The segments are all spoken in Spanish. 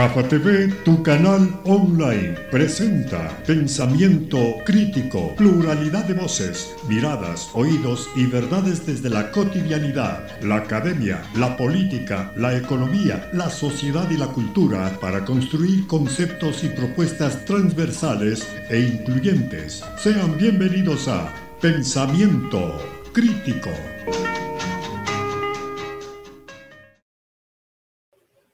GAFA TV, tu canal online, presenta pensamiento crítico, pluralidad de voces, miradas, oídos y verdades desde la cotidianidad, la academia, la política, la economía, la sociedad y la cultura para construir conceptos y propuestas transversales e incluyentes. Sean bienvenidos a Pensamiento Crítico.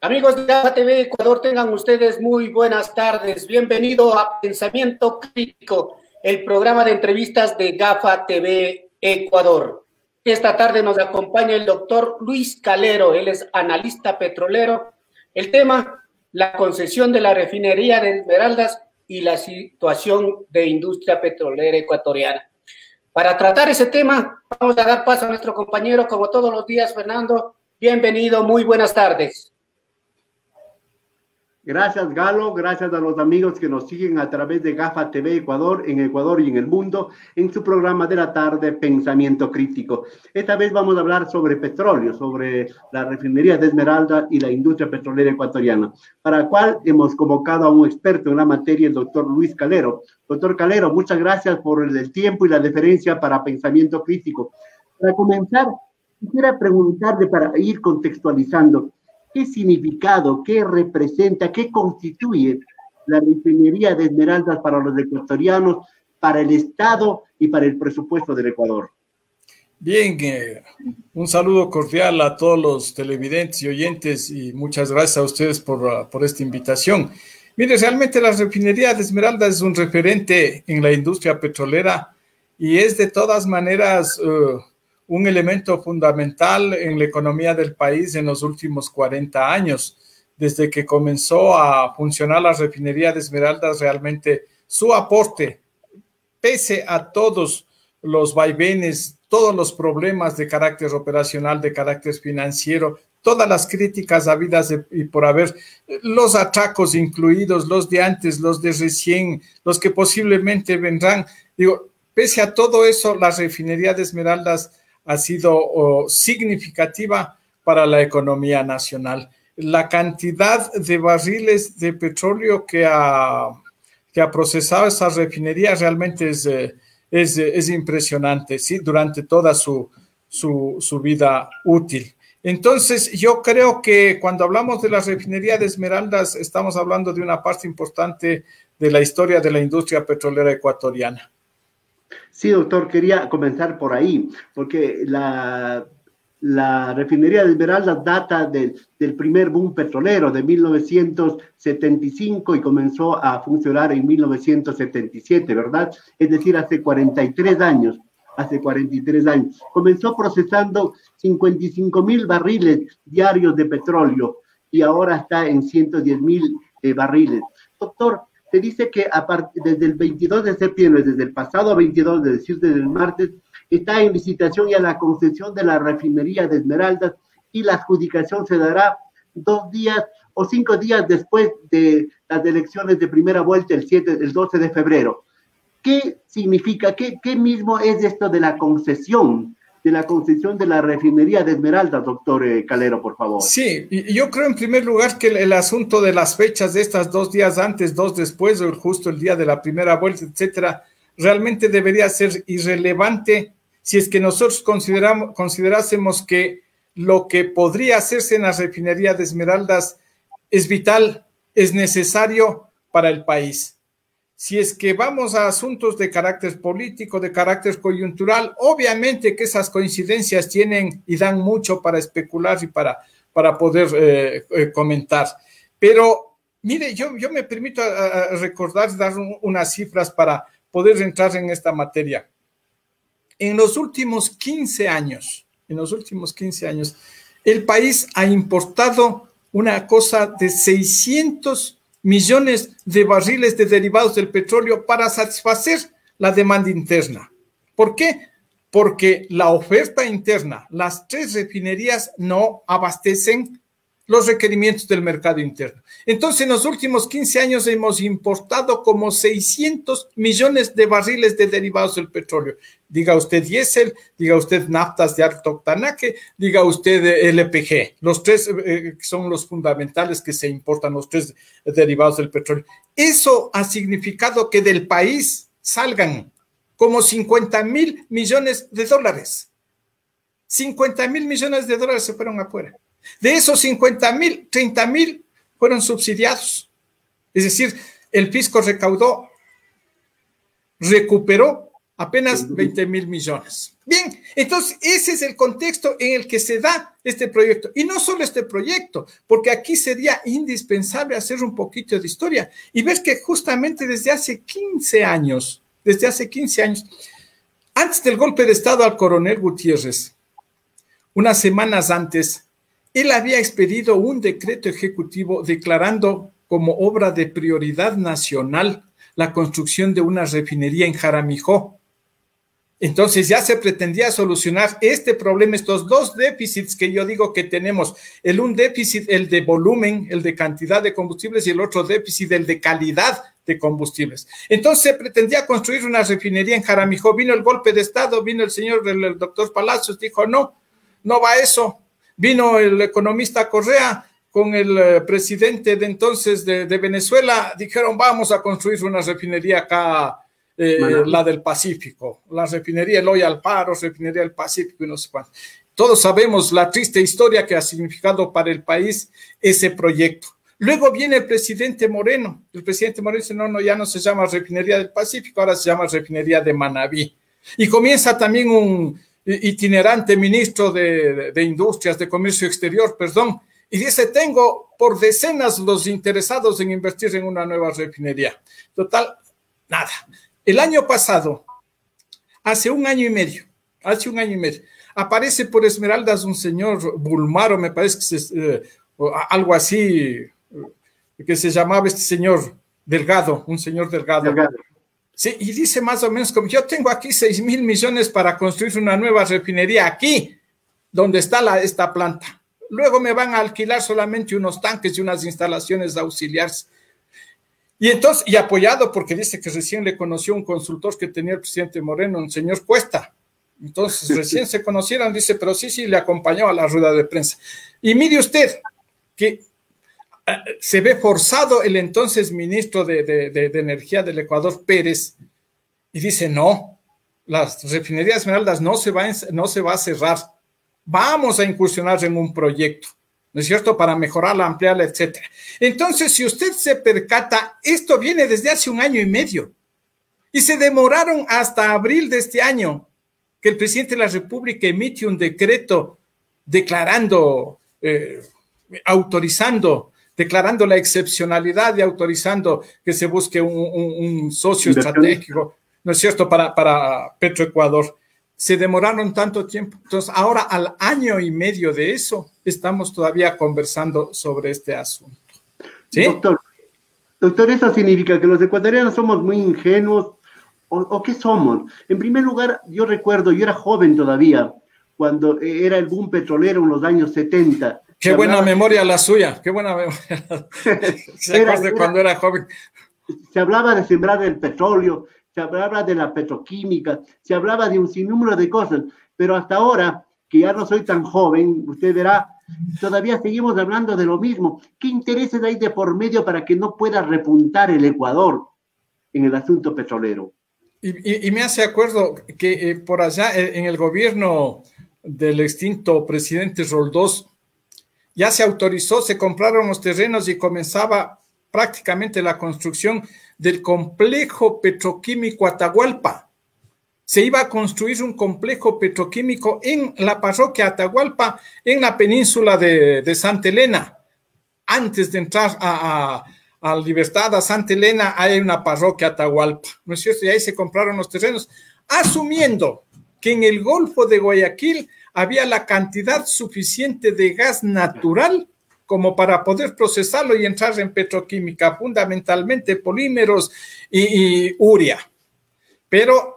Amigos de GAFA TV Ecuador, tengan ustedes muy buenas tardes. Bienvenido a Pensamiento Crítico, el programa de entrevistas de GAFA TV Ecuador. Esta tarde nos acompaña el doctor Luis Calero, él es analista petrolero. El tema, la concesión de la refinería de Esmeraldas y la situación de industria petrolera ecuatoriana. Para tratar ese tema, vamos a dar paso a nuestro compañero, como todos los días, Fernando. Bienvenido, muy buenas tardes. Gracias Galo, gracias a los amigos que nos siguen a través de GAFA TV Ecuador, en Ecuador y en el mundo, en su programa de la tarde Pensamiento Crítico. Esta vez vamos a hablar sobre petróleo, sobre la refinería de Esmeralda y la industria petrolera ecuatoriana, para el cual hemos convocado a un experto en la materia, el doctor Luis Calero. Doctor Calero, muchas gracias por el tiempo y la deferencia para Pensamiento Crítico. Para comenzar, quisiera preguntarle para ir contextualizando, qué significado, qué representa, qué constituye la refinería de Esmeraldas para los ecuatorianos, para el Estado y para el presupuesto del Ecuador. Bien, eh, un saludo cordial a todos los televidentes y oyentes y muchas gracias a ustedes por, uh, por esta invitación. Mire, realmente la refinería de Esmeraldas es un referente en la industria petrolera y es de todas maneras uh, un elemento fundamental en la economía del país en los últimos 40 años. Desde que comenzó a funcionar la refinería de Esmeraldas, realmente su aporte, pese a todos los vaivenes, todos los problemas de carácter operacional, de carácter financiero, todas las críticas habidas y por haber, los atracos incluidos, los de antes, los de recién, los que posiblemente vendrán. Digo, pese a todo eso, la refinería de Esmeraldas ha sido significativa para la economía nacional. La cantidad de barriles de petróleo que ha, que ha procesado esa refinería realmente es, eh, es, es impresionante, ¿sí? durante toda su, su vida útil. Entonces, yo creo que cuando hablamos de la refinería de Esmeraldas, estamos hablando de una parte importante de la historia de la industria petrolera ecuatoriana. Sí, doctor, quería comenzar por ahí, porque la, la refinería de Esmeralda data del, del primer boom petrolero de 1975 y comenzó a funcionar en 1977, ¿verdad? Es decir, hace 43 años hace 43 años. Comenzó procesando 55 mil barriles diarios de petróleo y ahora está en 110 mil eh, barriles. Doctor, se dice que desde el 22 de septiembre, desde el pasado 22, de decir, desde el martes, está en licitación ya la concesión de la refinería de Esmeraldas y la adjudicación se dará dos días o cinco días después de las elecciones de primera vuelta, el, 7, el 12 de febrero. ¿Qué significa? ¿Qué, ¿Qué mismo es esto de la concesión? De la concesión de la refinería de Esmeralda, doctor eh, Calero, por favor. Sí, yo creo en primer lugar que el, asunto de las fechas de estas dos días antes, dos después, o justo el día de la primera vuelta, etcétera, realmente debería ser irrelevante si es que nosotros consideramos, considerásemos que lo que podría hacerse en la refinería de Esmeraldas es vital, es necesario para el país. Si es que vamos a asuntos de carácter político, de carácter coyuntural, obviamente que esas coincidencias tienen y dan mucho para especular y para, para poder eh, eh, comentar. Pero mire, yo, yo me permito recordar, dar unas cifras para poder entrar en esta materia. En los últimos 15 años, en los últimos 15 años, el país ha importado una cosa de 600 millones de barriles de derivados del petróleo para satisfacer la demanda interna. ¿Por qué? Porque la oferta interna, las tres refinerías no abastecen los requerimientos del mercado interno. Entonces, en los últimos 15 años hemos importado como 600 millones de barriles de derivados del petróleo. Diga usted diésel, diga usted naftas de alto octanaje, diga usted LPG. Los tres eh, son los fundamentales que se importan, los tres derivados del petróleo. Eso ha significado que del país salgan como 50 mil millones de dólares. 50 mil millones de dólares se fueron afuera. De esos 50 mil, 30 mil fueron subsidiados. Es decir, el fisco recaudó, recuperó apenas 20 mil millones. Bien, entonces ese es el contexto en el que se da este proyecto. Y no solo este proyecto, porque aquí sería indispensable hacer un poquito de historia y ver que justamente desde hace 15 años, desde hace 15 años, antes del golpe de Estado al coronel Gutiérrez, unas semanas antes, él había expedido un decreto ejecutivo declarando como obra de prioridad nacional la construcción de una refinería en Jaramijó. Entonces ya se pretendía solucionar este problema, estos dos déficits que yo digo que tenemos, el un déficit, el de volumen, el de cantidad de combustibles y el otro déficit, el de calidad de combustibles. Entonces se pretendía construir una refinería en Jaramijó, vino el golpe de Estado, vino el señor, el, doctor Palacios, dijo no, no va eso, Vino el economista Correa con el eh, presidente de entonces de, Venezuela, dijeron vamos a construir una refinería acá, eh, la del Pacífico, la refinería Eloy Alparo, refinería del Pacífico y no sé cuánto. Todos sabemos la triste historia que ha significado para el país ese proyecto. Luego viene el presidente Moreno. El presidente Moreno dice, no, no, ya no se llama refinería del Pacífico, ahora se llama refinería de Manabí. Y comienza también un, itinerante ministro de, Industrias, de Comercio Exterior, perdón, y dice, tengo por decenas los interesados en invertir en una nueva refinería. Total, nada. El año pasado, hace un año y medio, hace un año y medio, aparece por Esmeraldas un señor Bulmaro, me parece que es eh, algo así, que se llamaba este señor Delgado, un señor Delgado. Delgado. Sí, y dice más o menos como yo tengo aquí 6 mil millones para construir una nueva refinería aquí, donde está la, esta planta. Luego me van a alquilar solamente unos tanques y unas instalaciones auxiliares. Y entonces, y apoyado porque dice que recién le conoció un consultor que tenía el presidente Moreno, un señor Cuesta. Entonces, recién se conocieron, dice, pero sí, sí, le acompañó a la rueda de prensa. Y mire usted que se ve forzado el entonces ministro de, Energía del Ecuador, Pérez, y dice, no, las refinerías esmeraldas no se, va, no se va a cerrar, vamos a incursionar en un proyecto, ¿no es cierto?, para mejorarla, ampliarla, etcétera. Entonces, si usted se percata, esto viene desde hace un año y medio, y se demoraron hasta abril de este año que el presidente de la República emite un decreto declarando, eh, autorizando declarando la excepcionalidad y autorizando que se busque un, socio estratégico, ¿no es cierto?, para, para Petroecuador. Se demoraron tanto tiempo. Entonces, ahora al año y medio de eso, estamos todavía conversando sobre este asunto. ¿Sí? Doctor, doctor, ¿eso significa que los ecuatorianos somos muy ingenuos o, o qué somos? En primer lugar, yo recuerdo, yo era joven todavía, cuando era el boom petrolero en los años 70 Qué buena memoria la suya, qué buena memoria. Se de cuando era joven. Se hablaba de sembrar el petróleo, se hablaba de la petroquímica, se hablaba de un sinnúmero de cosas, pero hasta ahora, que ya no soy tan joven, usted verá, todavía seguimos hablando de lo mismo. ¿Qué intereses hay de por medio para que no pueda repuntar el Ecuador en el asunto petrolero? Y, me hace acuerdo que eh, por allá eh, en el gobierno del extinto presidente Roldós, ya se autorizó, se compraron los terrenos y comenzaba prácticamente la construcción del complejo petroquímico Atahualpa. Se iba a construir un complejo petroquímico en la parroquia Atahualpa, en la península de, Santa Elena. Antes de entrar a, a, Libertad, a Santa Elena, hay una parroquia Atahualpa, ¿no es cierto? Y ahí se compraron los terrenos, asumiendo que en el Golfo de Guayaquil había la cantidad suficiente de gas natural como para poder procesarlo y entrar en petroquímica, fundamentalmente polímeros y, uria. Pero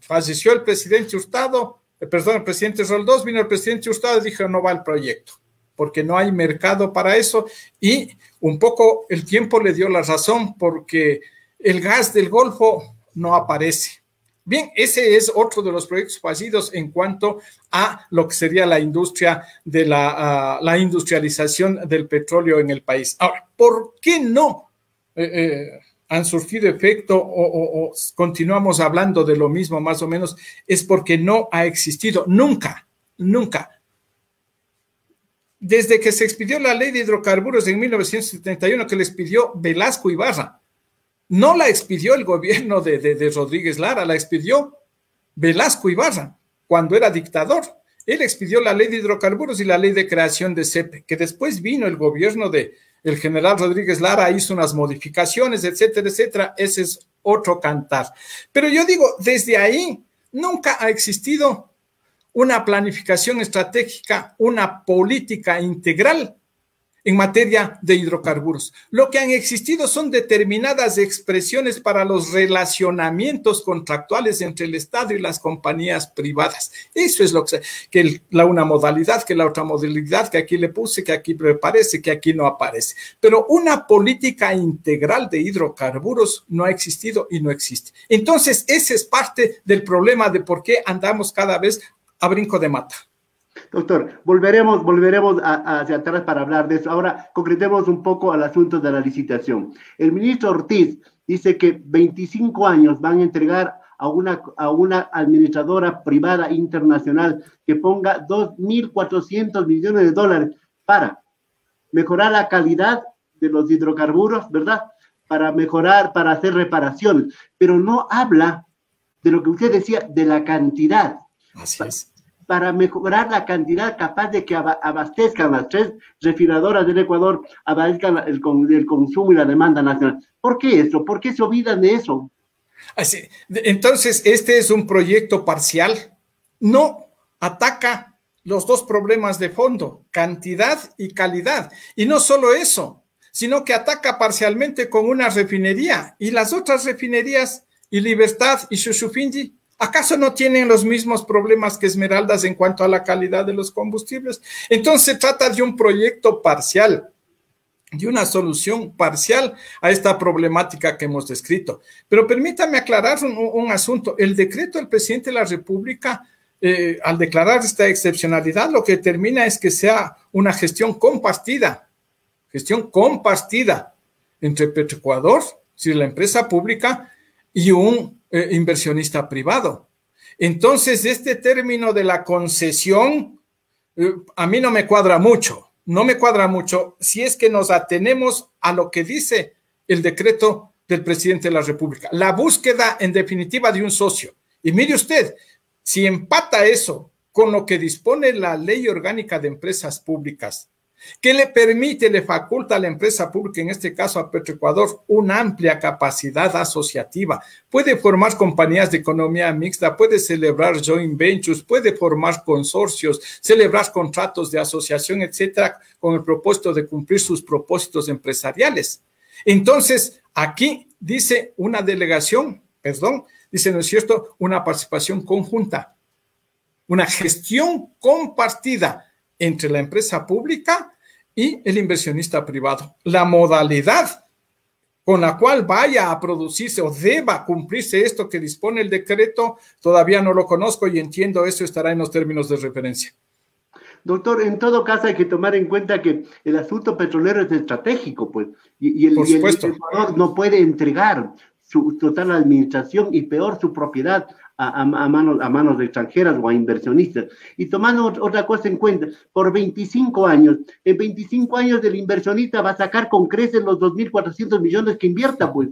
falleció el presidente Hurtado, eh, perdón, el presidente Roldós, vino el presidente Hurtado y dijo no va el proyecto. porque no hay mercado para eso y un poco el tiempo le dio la razón porque el gas del Golfo no aparece. Bien, ese es otro de los proyectos fallidos en cuanto a lo que sería la industria de la, ah, industrialización del petróleo en el país. Ahora, ¿por qué no eh, eh, han surgido efecto o, continuamos hablando de lo mismo más o menos? Es porque no ha existido nunca, nunca. Desde que se expidió la ley de hidrocarburos en 1971 que les pidió Velasco Ibarra, no la expidió el gobierno de, Rodríguez Lara, la expidió Velasco Ibarra cuando era dictador. Él expidió la ley de hidrocarburos y la ley de creación de CEPE, que después vino el gobierno de el general Rodríguez Lara, hizo unas modificaciones, etcétera, etcétera. Ese es otro cantar. Pero yo digo, desde ahí nunca ha existido una planificación estratégica, una política integral en materia de hidrocarburos. Lo que han existido son determinadas expresiones para los relacionamientos contractuales entre el Estado y las compañías privadas. Eso es lo que, que la una modalidad, que la otra modalidad, que aquí le puse, que aquí me que aquí no aparece. Pero una política integral de hidrocarburos no ha existido y no existe. Entonces, ese es parte del problema de por qué andamos cada vez a brinco de mata. Doctor, volveremos, volveremos hacia atrás para hablar de eso. Ahora concretemos un poco al asunto de la licitación. El ministro Ortiz dice que 25 años van a entregar a una, a una administradora privada internacional que ponga 2.400 millones de dólares para mejorar la calidad de los hidrocarburos, ¿verdad? Para mejorar, para hacer reparaciones, pero no habla de lo que usted decía, de la cantidad. Así es para mejorar la cantidad capaz de que abastezcan las tres refinadoras del Ecuador, abastezcan el, consumo y la demanda nacional. ¿Por qué eso? ¿Por qué se olvidan de eso? Así, entonces, este es un proyecto parcial. No ataca los dos problemas de fondo, cantidad y calidad. Y no solo eso, sino que ataca parcialmente con una refinería y las otras refinerías y Libertad y Shushufinji ¿Acaso no tienen los mismos problemas que Esmeraldas en cuanto a la calidad de los combustibles? Entonces se trata de un proyecto parcial, de una solución parcial a esta problemática que hemos descrito. Pero permítame aclarar un, asunto. El decreto del presidente de la República, eh, al declarar esta excepcionalidad, lo que determina es que sea una gestión compartida, gestión compartida entre Petroecuador, si la empresa pública, y un eh, inversionista privado. Entonces, este término de la concesión eh, a mí no me cuadra mucho, no me cuadra mucho si es que nos atenemos a lo que dice el decreto del presidente de la República, la búsqueda en definitiva de un socio. Y mire usted, si empata eso con lo que dispone la ley orgánica de empresas públicas, que le permite, le faculta a la empresa pública, en este caso a Petroecuador, una amplia capacidad asociativa. Puede formar compañías de economía mixta, puede celebrar joint ventures, puede formar consorcios, celebrar contratos de asociación, etcétera, con el propósito de cumplir sus propósitos empresariales. Entonces, aquí dice una delegación, perdón, dice, ¿no es cierto?, una participación conjunta, una gestión compartida entre la empresa pública y el inversionista privado. La modalidad con la cual vaya a producirse o deba cumplirse esto que dispone el decreto, todavía no lo conozco y entiendo eso estará en los términos de referencia. Doctor, en todo caso hay que tomar en cuenta que el asunto petrolero es estratégico, pues, y, el, y Ecuador no puede entregar su total administración y peor su propiedad a, manos, a manos extranjeras o a inversionistas. Y tomando otra cosa en cuenta, por 25 años, en 25 años el inversionista va a sacar con creces los 2.400 millones que invierta, pues.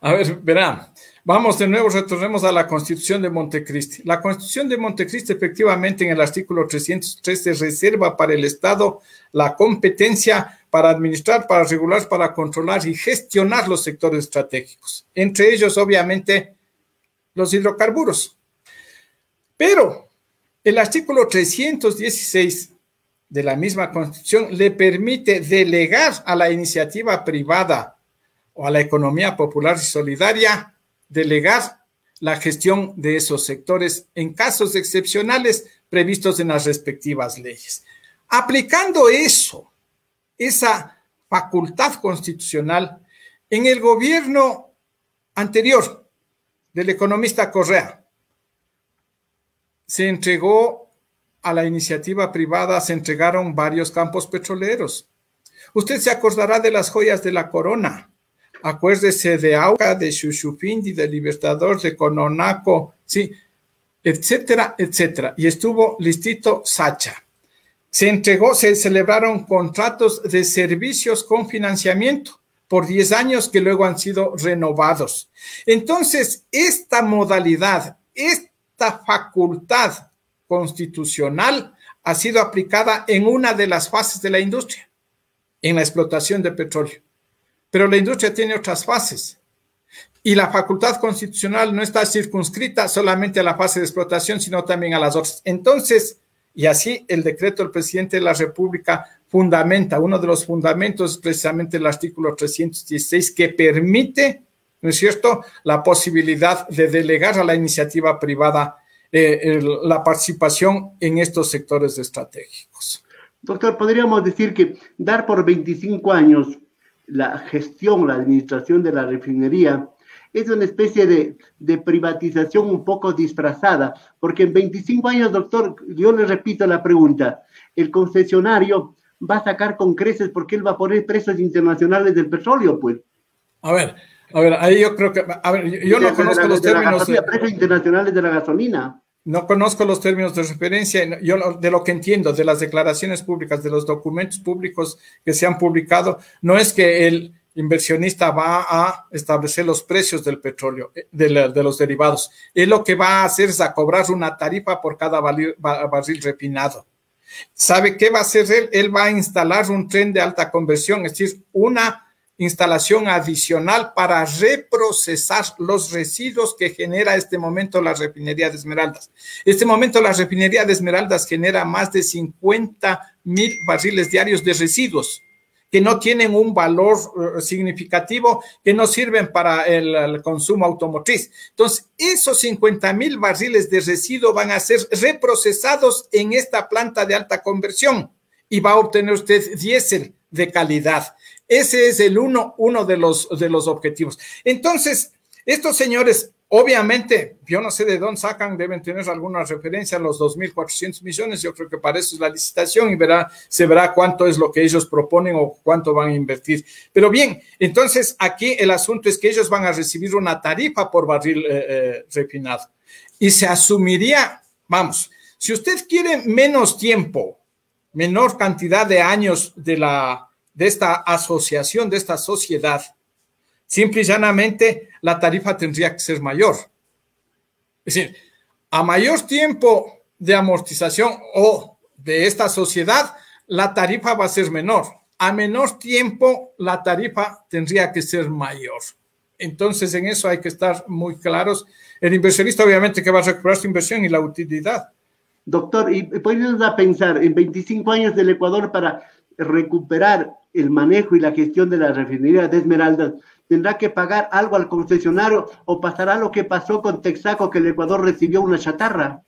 A ver, verá, vamos de nuevo, retornemos a la Constitución de Montecristi. La Constitución de Montecristi, efectivamente, en el artículo 313, reserva para el Estado la competencia para administrar, para regular, para controlar y gestionar los sectores estratégicos. Entre ellos, obviamente, los hidrocarburos. Pero el artículo 316 de la misma Constitución le permite delegar a la iniciativa privada o a la economía popular y solidaria, delegar la gestión de esos sectores en casos excepcionales previstos en las respectivas leyes. Aplicando eso, esa facultad constitucional, en el gobierno anterior del economista Correa, se entregó a la iniciativa privada, se entregaron varios campos petroleros. Usted se acordará de las joyas de la corona. Acuérdese de Auca, de Xuxupindi, de Libertador, de Cononaco, sí, etcétera, etcétera. Y estuvo listito Sacha. Se entregó, se celebraron contratos de servicios con financiamiento por 10 años que luego han sido renovados. Entonces, esta modalidad, esta facultad constitucional ha sido aplicada en una de las fases de la industria, en la explotación de petróleo. Pero la industria tiene otras fases. Y la facultad constitucional no está circunscrita solamente a la fase de explotación, sino también a las otras. Entonces, y así el decreto del presidente de la República fundamenta, uno de los fundamentos es precisamente el artículo 316 que permite, ¿no es cierto?, la posibilidad de delegar a la iniciativa privada eh, la participación en estos sectores estratégicos. Doctor, podríamos decir que dar por 25 años la gestión, la administración de la refinería es una especie de, de, privatización un poco disfrazada, porque en 25 años, doctor, yo le repito la pregunta, el concesionario va a sacar con creces porque él va a poner precios internacionales del petróleo, pues. A ver, a ver, ahí yo creo que, a ver, yo no conozco los términos. De precios internacionales de la gasolina. No conozco los términos de referencia. Yo de lo que entiendo de las declaraciones públicas, de los documentos públicos que se han publicado, no es que el inversionista va a establecer los precios del petróleo, eh, de, los derivados. Él lo que va a hacer es a cobrar una tarifa por cada barril, refinado. ¿Sabe qué va a hacer él? Él va a instalar un tren de alta conversión, es decir, una instalación adicional para reprocesar los residuos que genera este momento la refinería de Esmeraldas. Este momento la refinería de Esmeraldas genera más de 50 mil barriles diarios de residuos que no tienen un valor eh, significativo, que no sirven para el, consumo automotriz. Entonces, esos 50 mil barriles de residuo van a ser reprocesados en esta planta de alta conversión y va a obtener usted diésel de calidad. Ese es el uno, uno de los, de los objetivos. Entonces, estos señores Obviamente, yo no sé de dónde sacan, deben tener alguna referencia a los 2.400 millones, yo creo que para eso es la licitación y verá, se verá cuánto es lo que ellos proponen o cuánto van a invertir. Pero bien, entonces aquí el asunto es que ellos van a recibir una tarifa por barril eh, eh, refinado y se asumiría, vamos, si usted quiere menos tiempo, menor cantidad de años de, la, de esta asociación, de esta sociedad, Simple y llanamente, la tarifa tendría que ser mayor. Es decir, a mayor tiempo de amortización o de esta sociedad, la tarifa va a ser menor. A menor tiempo, la tarifa tendría que ser mayor. Entonces, en eso hay que estar muy claros. El inversionista, obviamente, que va a recuperar su inversión y la utilidad. Doctor, y poniéndonos a pensar en 25 años del Ecuador para recuperar el manejo y la gestión de la refinería de Esmeraldas, tendrá que pagar algo al concesionario o pasará lo que pasó con Texaco, que el Ecuador recibió una chatarra.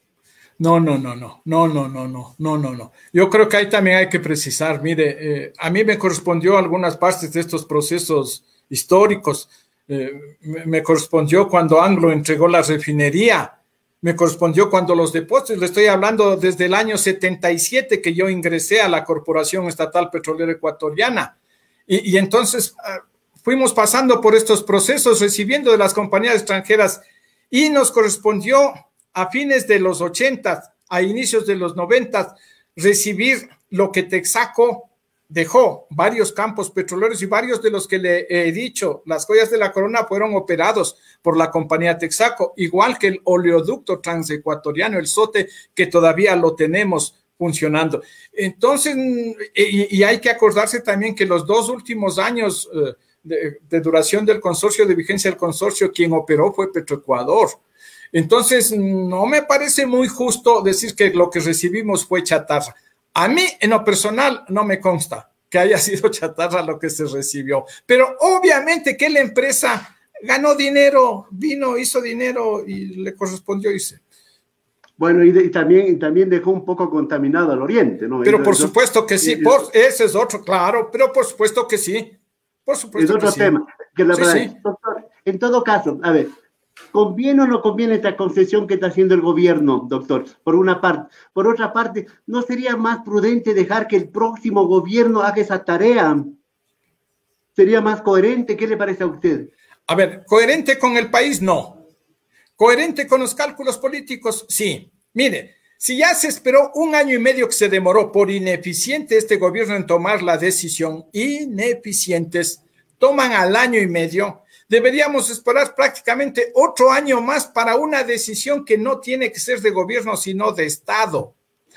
No, no, no, no, no, no, no, no, no, no, no. Yo creo que ahí también hay que precisar, mire, eh, a mí me correspondió algunas partes de estos procesos históricos. Eh, me, correspondió cuando Anglo entregó la refinería, me correspondió cuando los depósitos, le estoy hablando desde el año 77 que yo ingresé a la Corporación Estatal Petrolera Ecuatoriana. Y, entonces ah, fuimos pasando por estos procesos, recibiendo de las compañías extranjeras y nos correspondió a fines de los 80, a inicios de los 90, recibir lo que Texaco dejó, varios campos petroleros y varios de los que le he dicho, las joyas de la corona fueron operados por la compañía Texaco, igual que el oleoducto transecuatoriano, el SOTE, que todavía lo tenemos funcionando. Entonces, y, hay que acordarse también que los dos últimos años eh, de, duración del consorcio, de vigencia del consorcio, quien operó fue Petroecuador. Entonces, no me parece muy justo decir que lo que recibimos fue chatarra. A mí, en lo personal, no me consta que haya sido chatarra lo que se recibió. Pero obviamente que la empresa ganó dinero, vino, hizo dinero y le correspondió irse. Bueno, y, también, también dejó un poco contaminado al oriente, ¿no? Pero por supuesto que sí, por, ese es otro, claro, pero por supuesto que sí. Por supuesto es otro tema. Que la Doctor, en todo caso, a ver, ¿conviene o no conviene esta concesión que está haciendo el gobierno, doctor? Por una parte. Por otra parte, ¿no sería más prudente dejar que el próximo gobierno haga esa tarea? ¿Sería más coherente? ¿Qué le parece a usted? A ver, coherente con el país, no. Coherente con los cálculos políticos, sí. Mire, si ya se esperó un año y medio que se demoró por ineficiente este gobierno en tomar la decisión, ineficientes, toman al año y medio, deberíamos esperar prácticamente otro año más para una decisión que no tiene que ser de gobierno, sino de Estado.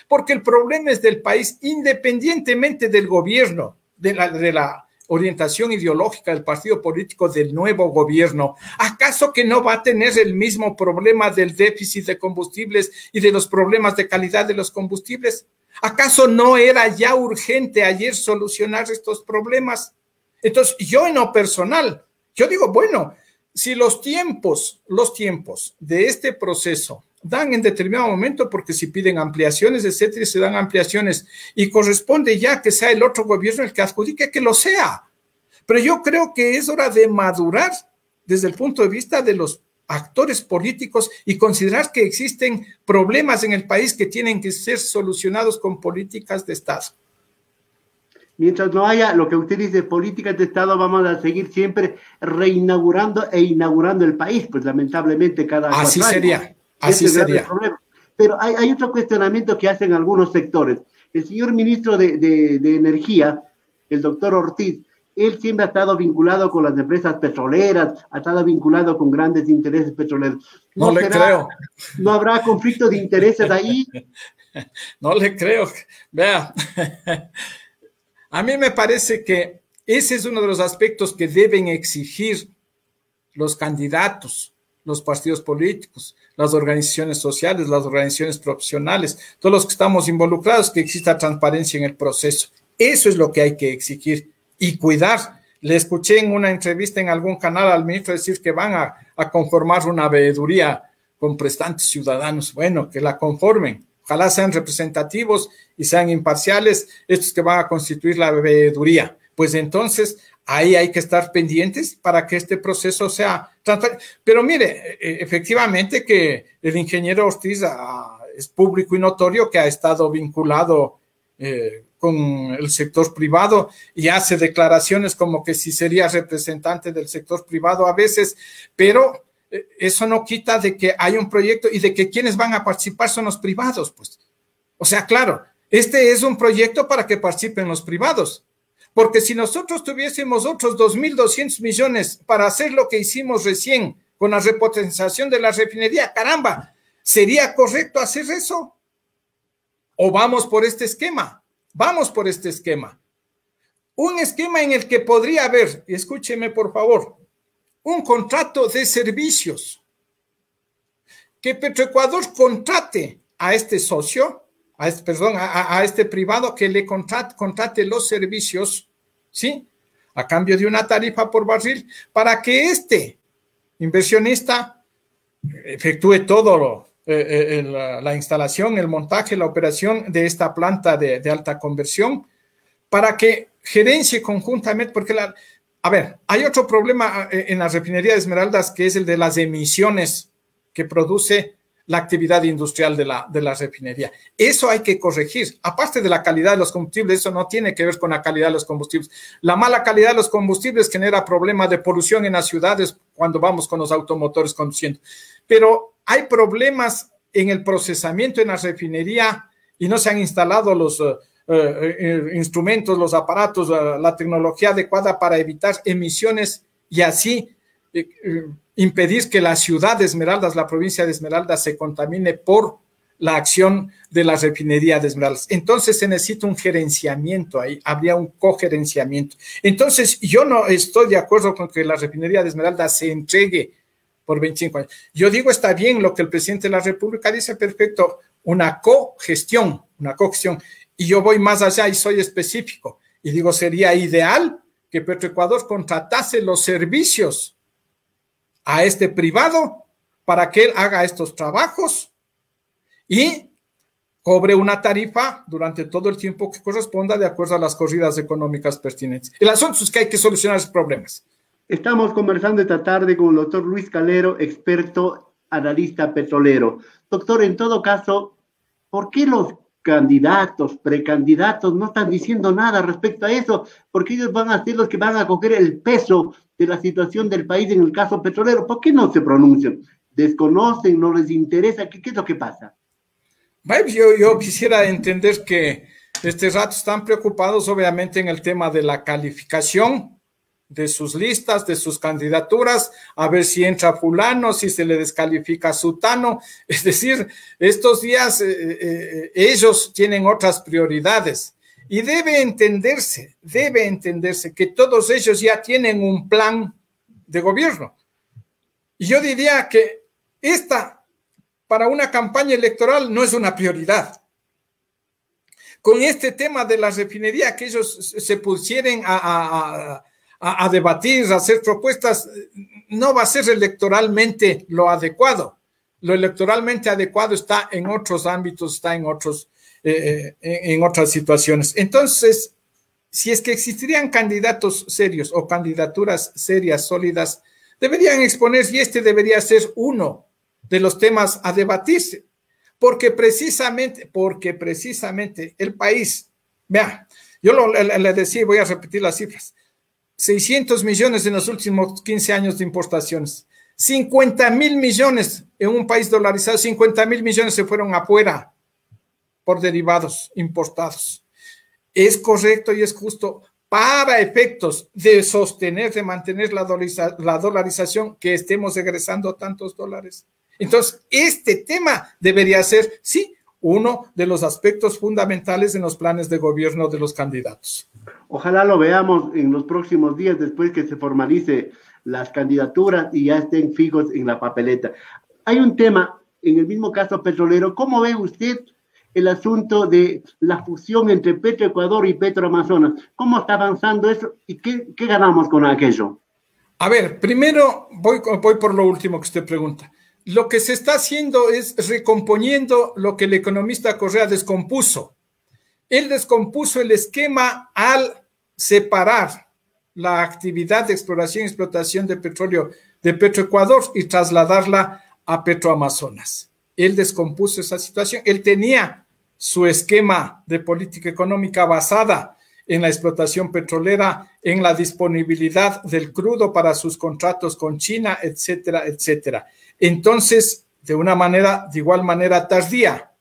Porque el problema es del país, independientemente del gobierno, de la, de la orientación ideológica del partido político del nuevo gobierno, ¿acaso que no va a tener el mismo problema del déficit de combustibles y de los problemas de calidad de los combustibles? ¿Acaso no era ya urgente ayer solucionar estos problemas? Entonces, yo en lo personal, yo digo, bueno, si los tiempos, los tiempos de este proceso dan en determinado momento porque si piden ampliaciones, etcétera, se dan ampliaciones y corresponde ya que sea el otro gobierno el que adjudique que lo sea. Pero yo creo que es hora de madurar desde el punto de vista de los actores políticos y considerar que existen problemas en el país que tienen que ser solucionados con políticas de Estado. Mientras no haya lo que usted dice, políticas de Estado, vamos a seguir siempre reinaugurando e inaugurando el país, pues lamentablemente cada Así sería. Así sería. Pero hay, otro cuestionamiento que hacen algunos sectores. El señor ministro de, de, Energía, el doctor Ortiz, él siempre ha estado vinculado con las empresas petroleras, ha estado vinculado con grandes intereses petroleros. No, le creo. ¿No habrá conflicto de intereses ahí? No le creo. Vea, a mí me parece que ese es uno de los aspectos que deben exigir los candidatos, los partidos políticos, las organizaciones sociales, las organizaciones profesionales, todos los que estamos involucrados, que exista transparencia en el proceso. Eso es lo que hay que exigir y cuidar. Le escuché en una entrevista en algún canal al ministro decir que van a, conformar una veeduría con prestantes ciudadanos. Bueno, que la conformen. Ojalá sean representativos y sean imparciales estos que van a constituir la veeduría. Pues entonces ahí hay que estar pendientes para que este proceso sea transparente. Pero mire, e, efectivamente que el ingeniero Ortiz ah, es público y notorio que ha estado vinculado eh, con el sector privado y hace declaraciones como que si sería representante del sector privado a veces, pero eh, eso no quita de que hay un proyecto y de que quienes van a participar son los privados, pues. O sea, claro, este es un proyecto para que participen los privados porque si nosotros tuviésemos otros 2.200 millones para hacer lo que hicimos recién con la repotenciación de la refinería, caramba, ¿sería correcto hacer eso? ¿O vamos por este esquema? Vamos por este esquema. Un esquema en el que podría haber, escúcheme por favor, un contrato de servicios. Que Petroecuador contrate a este socio, a este, perdón, a, este privado que le contrate los servicios ¿sí? A cambio de una tarifa por barril para que este inversionista efectúe todo eh, eh, la, instalación, el montaje, la operación de esta planta de, alta conversión, para que gerencie conjuntamente, porque la, a ver, hay otro problema eh, en la refinería de Esmeraldas que es el de las emisiones que produce la actividad industrial de la, de la refinería. Eso hay que corregir. Aparte de la calidad de los combustibles, eso no tiene que ver con la calidad de los combustibles. La mala calidad de los combustibles genera problemas de polución en las ciudades cuando vamos con los automotores conduciendo. Pero hay problemas en el procesamiento en la refinería y no se han instalado los eh, eh, instrumentos, los aparatos, eh, la tecnología adecuada para evitar emisiones y así impedir que la ciudad de Esmeraldas, la provincia de Esmeraldas, se contamine por la acción de la refinería de Esmeraldas. Entonces se necesita un gerenciamiento ahí, habría un cogerenciamiento. Entonces yo no estoy de acuerdo con que la refinería de Esmeraldas se entregue por 25 años. Yo digo, está bien lo que el presidente de la República dice, perfecto, una cogestión, una cogestión. Y yo voy más allá y soy específico. Y digo, sería ideal que Petroecuador contratase los servicios a este privado para que él haga estos trabajos y cobre una tarifa durante todo el tiempo que corresponda de acuerdo a las corridas económicas pertinentes. El asunto es que hay que solucionar esos problemas. Estamos conversando esta tarde con el doctor Luis Calero, experto analista petrolero. Doctor, en todo caso, ¿por qué los candidatos, precandidatos no están diciendo nada respecto a eso? Porque ellos van a ser los que van a coger el peso de la situación del país en el caso petrolero. ¿Por qué no se pronuncian? ¿Desconocen? ¿No les interesa? ¿Qué, qué es lo que pasa? Yo, yo quisiera entender que este rato están preocupados obviamente en el tema de la calificación de sus listas, de sus candidaturas, a ver si entra fulano, si se le descalifica sutano. Es decir, estos días eh, eh, eh, ellos tienen otras prioridades y debe entenderse, debe entenderse que todos ellos ya tienen un plan de gobierno. Y yo diría que esta para una campaña electoral no es una prioridad. Con este tema de la refinería, que ellos se pusieran a, debatir, a hacer propuestas, no va a ser electoralmente lo adecuado. Lo electoralmente adecuado está en otros ámbitos, está en, otros, eh, eh, en otras situaciones. Entonces, si es que existirían candidatos serios o candidaturas serias, sólidas, deberían exponer y este debería ser uno de los temas a debatirse, porque precisamente, porque precisamente el país, vea, yo le, decía, voy a repetir las cifras, 600 millones en los últimos 15 años de importaciones, 50 mil millones en un país dolarizado, 50 mil millones se fueron afuera por derivados importados. Es correcto y es justo para efectos de sostener, de mantener la, la dolarización, que estemos egresando tantos dólares. Entonces, este tema debería ser, sí, uno de los aspectos fundamentales en los planes de gobierno de los candidatos. Ojalá lo veamos en los próximos días después que se formalice las candidaturas y ya estén fijos en la papeleta. Hay un tema, en el mismo caso petrolero, ¿cómo ve usted el asunto de la fusión entre Petroecuador y Petroamazonas? ¿Cómo está avanzando eso y qué, qué ganamos con aquello? A ver, primero voy, voy por lo último que usted pregunta lo que se está haciendo es recomponiendo lo que el economista Correa descompuso. Él descompuso el esquema al separar la actividad de exploración y explotación de petróleo de Petroecuador y trasladarla a Petroamazonas. Él descompuso esa situación. Él tenía su esquema de política económica basada en la explotación petrolera, en la disponibilidad del crudo para sus contratos con China, etcétera, etcétera. Entonces, de una manera, de igual manera tardía,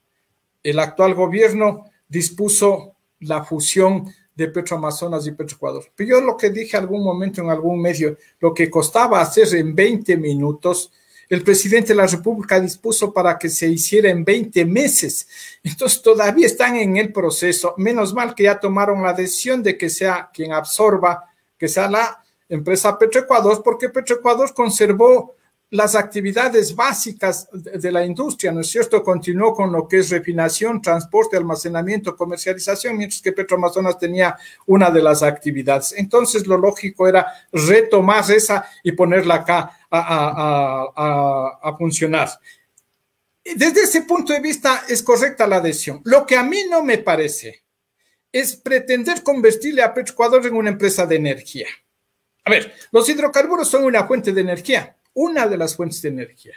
el actual gobierno dispuso la fusión de Petroamazonas y Petroecuador. Pero yo lo que dije algún momento en algún medio, lo que costaba hacer en 20 minutos, el presidente de la República dispuso para que se hiciera en 20 meses. Entonces todavía están en el proceso. Menos mal que ya tomaron la decisión de que sea quien absorba, que sea la empresa Petroecuador, porque Petroecuador conservó las actividades básicas de la industria, ¿no es cierto? Continuó con lo que es refinación, transporte, almacenamiento, comercialización, mientras que Petroamazonas tenía una de las actividades. Entonces, lo lógico era retomar esa y ponerla acá a, funcionar. Desde ese punto de vista es correcta la decisión. Lo que a mí no me parece es pretender convertirle a Petroecuador en una empresa de energía. A ver, los hidrocarburos son una fuente de energía una de las fuentes de energía.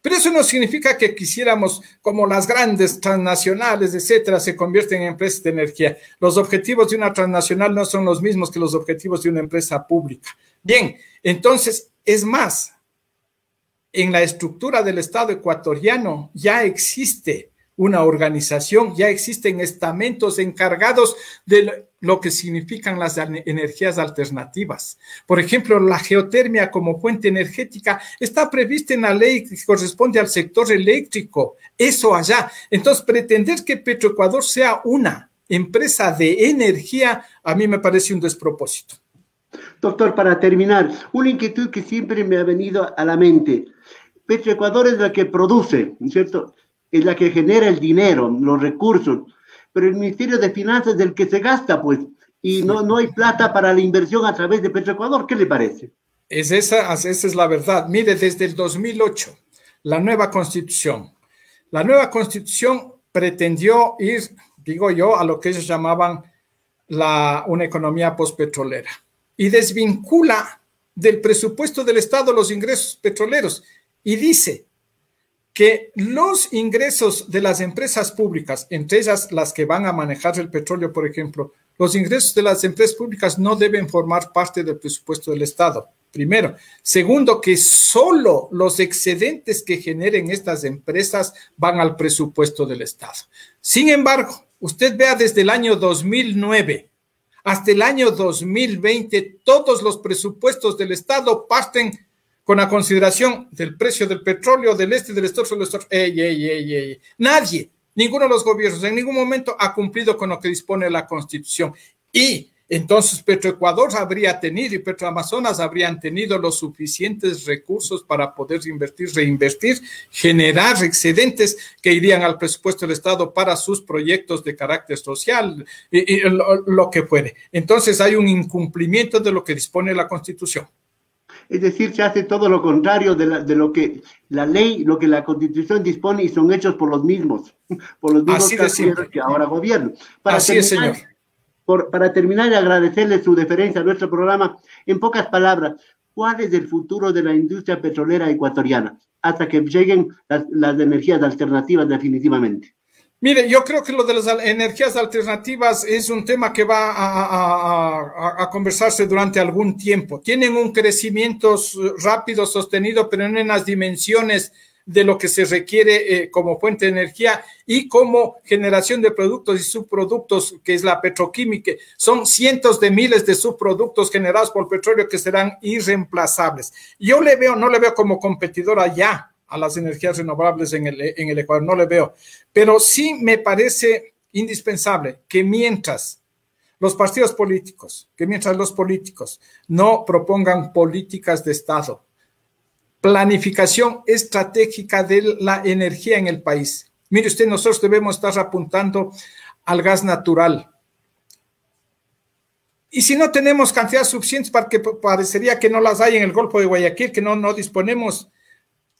Pero eso no significa que quisiéramos, como las grandes transnacionales, etcétera, se convierten en empresas de energía. Los objetivos de una transnacional no son los mismos que los objetivos de una empresa pública. Bien, entonces, es más, en la estructura del Estado ecuatoriano ya existe una organización, ya existen estamentos encargados de lo que significan las energías alternativas. Por ejemplo, la geotermia como fuente energética está prevista en la ley que corresponde al sector eléctrico, eso allá. Entonces, pretender que Petroecuador sea una empresa de energía, a mí me parece un despropósito. Doctor, para terminar, una inquietud que siempre me ha venido a la mente. Petroecuador es la que produce, ¿no es cierto? es la que genera el dinero, los recursos, pero el Ministerio de Finanzas es el que se gasta, pues, y no, no hay plata para la inversión a través de Petroecuador. ¿Qué le parece? Es esa, esa es la verdad. Mire, desde el 2008, la nueva constitución La nueva constitución pretendió ir, digo yo, a lo que ellos llamaban la, una economía postpetrolera y desvincula del presupuesto del Estado los ingresos petroleros y dice que los ingresos de las empresas públicas, entre ellas las que van a manejar el petróleo, por ejemplo, los ingresos de las empresas públicas no deben formar parte del presupuesto del Estado. Primero. Segundo, que solo los excedentes que generen estas empresas van al presupuesto del Estado. Sin embargo, usted vea desde el año 2009 hasta el año 2020, todos los presupuestos del Estado parten con la consideración del precio del petróleo, del este, del estorzo, del estorzo. Ey, ey, ey, ey. Nadie, ninguno de los gobiernos en ningún momento ha cumplido con lo que dispone la Constitución. Y entonces Petroecuador habría tenido y Petroamazonas habrían tenido los suficientes recursos para poder invertir, reinvertir, generar excedentes que irían al presupuesto del Estado para sus proyectos de carácter social y, lo, que puede. Entonces hay un incumplimiento de lo que dispone la Constitución. Es decir, se hace todo lo contrario de, lo que la ley, lo que la Constitución dispone y son hechos por los mismos, por los mismos que ahora gobiernan. Así es, señor para terminar y agradecerle su deferencia a nuestro programa, en pocas palabras, ¿cuál es el futuro de la industria petrolera ecuatoriana hasta que lleguen las, energías alternativas definitivamente? Mire, yo creo que lo de las energías alternativas es un tema que va a, a, conversarse durante algún tiempo. Tienen un crecimiento rápido, sostenido, pero en unas dimensiones de lo que se requiere eh, como fuente de energía y como generación de productos y subproductos, que es la petroquímica. Son cientos de miles de subproductos generados por petróleo que serán irreemplazables. Yo le veo, no le veo como competidora ya a las energías renovables en el, en el Ecuador, no le veo, pero sí me parece indispensable que mientras los partidos políticos, que mientras los políticos no propongan políticas de Estado, planificación estratégica de la energía en el país. Mire usted, nosotros debemos estar apuntando al gas natural. Y si no tenemos cantidades suficientes para que parecería que no las hay en el Golfo de Guayaquil, que no, no disponemos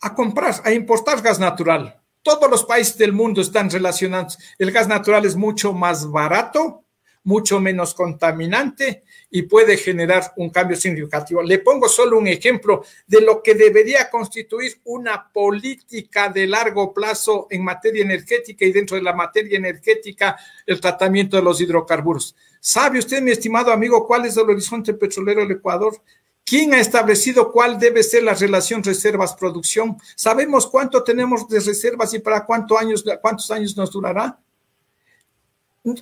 a comprar, a importar gas natural. Todos los países del mundo están relacionados. El gas natural es mucho más barato mucho menos contaminante y puede generar un cambio significativo. Le pongo solo un ejemplo de lo que debería constituir una política de largo plazo en materia energética y dentro de la materia energética el tratamiento de los hidrocarburos. ¿Sabe usted, mi estimado amigo, cuál es el horizonte petrolero del Ecuador? ¿Quién ha establecido cuál debe ser la relación reservas-producción? ¿Sabemos cuánto tenemos de reservas y para cuántos años, cuántos años nos durará?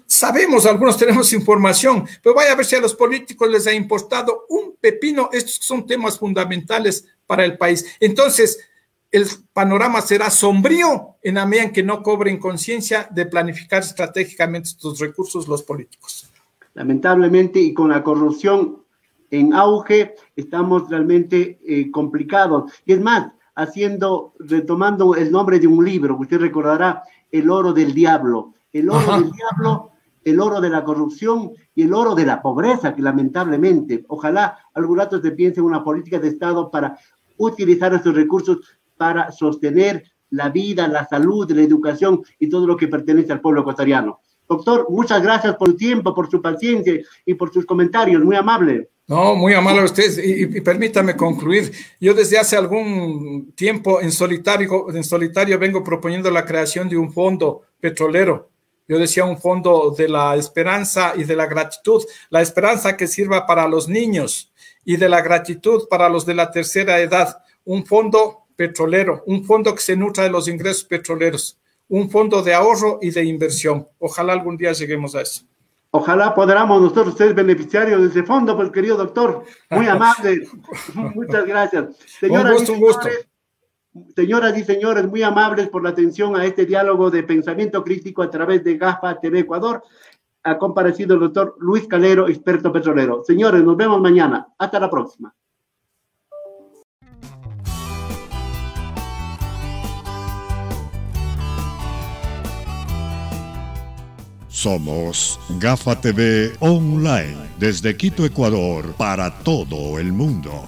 Sabemos, algunos tenemos información, pero vaya a ver si a los políticos les ha importado un pepino. Estos son temas fundamentales para el país. Entonces, el panorama será sombrío en la medida en que no cobren conciencia de planificar estratégicamente estos recursos los políticos. Lamentablemente, y con la corrupción en auge, estamos realmente eh, complicados. Y es más, haciendo, retomando el nombre de un libro, usted recordará, El oro del diablo el oro del diablo, el oro de la corrupción y el oro de la pobreza, que lamentablemente, ojalá algún rato se piense en una política de Estado para utilizar estos recursos para sostener la vida, la salud, la educación y todo lo que pertenece al pueblo ecuatoriano. Doctor, muchas gracias por su tiempo, por su paciencia y por sus comentarios, muy amable. No, muy amable a usted. Y, permítame concluir. Yo desde hace algún tiempo en solitario, en solitario vengo proponiendo la creación de un fondo petrolero yo decía un fondo de la esperanza y de la gratitud, la esperanza que sirva para los niños y de la gratitud para los de la tercera edad, un fondo petrolero, un fondo que se nutra de los ingresos petroleros, un fondo de ahorro y de inversión. Ojalá algún día lleguemos a eso. Ojalá podamos nosotros ser beneficiarios de ese fondo, pues querido doctor. Muy amable. Muchas gracias. un gusto, un gusto. Señoras y señores, muy amables por la atención a este diálogo de pensamiento crítico a través de GAFA TV Ecuador. Ha comparecido el doctor Luis Calero, experto petrolero. Señores, nos vemos mañana. Hasta la próxima. Somos GAFA TV Online, desde Quito, Ecuador, para todo el mundo.